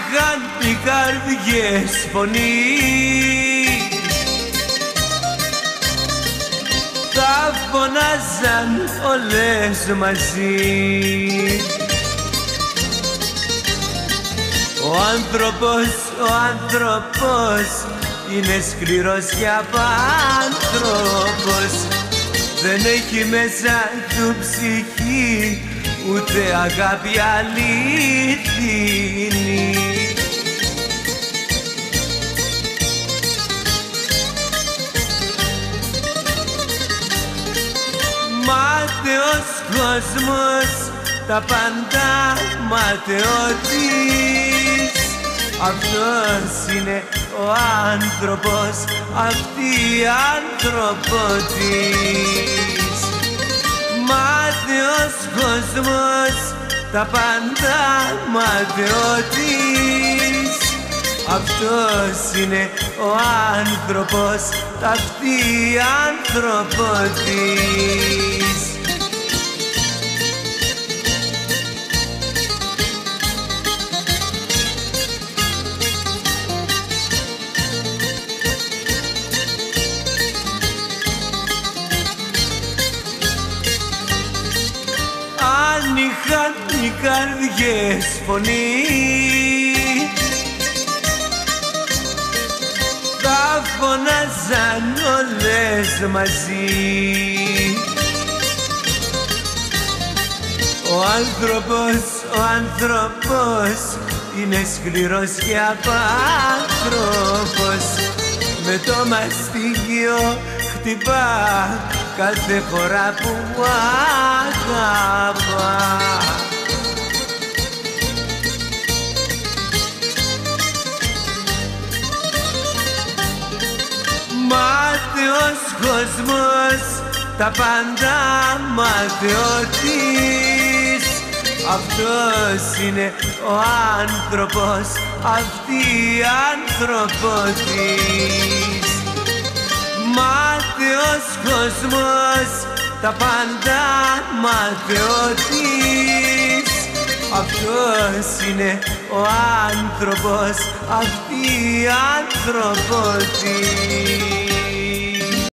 είχαν οι καρδιές φωνή. Θα φωνάζαν όλες μαζί. Ο άνθρωπος, ο άνθρωπος είναι σκληρός και απάνθρωπος. Δεν έχει μέσα του ψυχή ούτε αγάπη αλήθινη Μάταιος κόσμος τα πάντα ματαιώτης. Αυτός είναι ο άνθρωπος αυτή η ανθρωπότης Μάταιος κόσμος τα πάντα ματαιώτης. Αυτός είναι ο άνθρωπος αυτή η ανθρωπότης είχαν οι καρδιές φωνή. Θα φωνάζαν όλες μαζί. Ο άνθρωπος, ο άνθρωπος είναι σκληρός και απάνθρωπος. Με το μαστίγιο χτυπά κάθε φορά που μου αγαπά. Μάταιος κόσμος τα πάντα ματαιώτης αυτός είναι ο άνθρωπος αυτή η ανθρωπότης Μάταιος κόσμος τα πάντα ματαιώτης. Αυτός είναι ο άνθρωπος αυτή η ανθρωπότης